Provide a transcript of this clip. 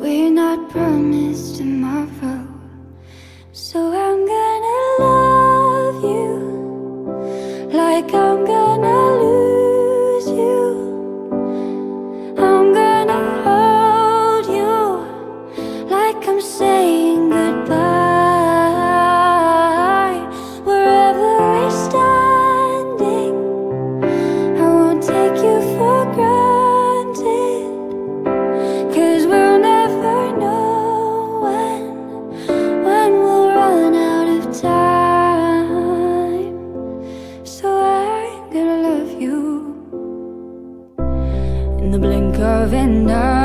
We're not promised tomorrow. So I'm gonna love you Like I'm gonna lose you. I'm gonna hold you Like I'm saying goodbye. in the blink of an eye